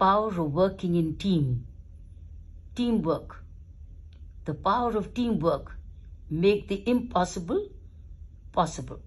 power of working in team, teamwork. The power of teamwork make the impossible possible.